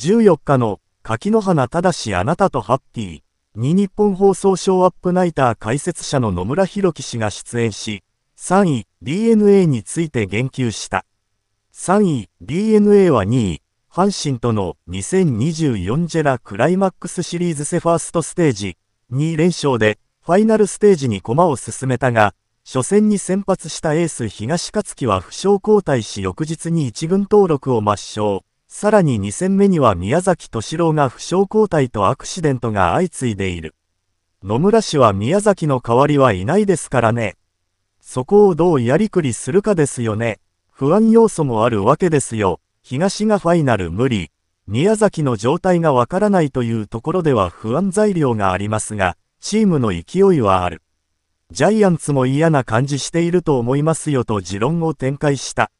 14日の柿の花ただしあなたとハッピーに日本放送ショーアップナイター解説者の野村弘樹氏が出演し、3位 DNA について言及した。3位 DNA は2位、阪神との2024ジェラクライマックスシリーズセファーストステージ2連勝でファイナルステージに駒を進めたが、初戦に先発したエース東勝樹は負傷交代し翌日に1軍登録を抹消。さらに2戦目には宮崎敏郎が負傷交代とアクシデントが相次いでいる。野村氏は宮崎の代わりはいないですからね。そこをどうやりくりするかですよね。不安要素もあるわけですよ。東がファイナル無理。宮崎の状態がわからないというところでは不安材料がありますが、チームの勢いはある。ジャイアンツも嫌な感じしていると思いますよと持論を展開した。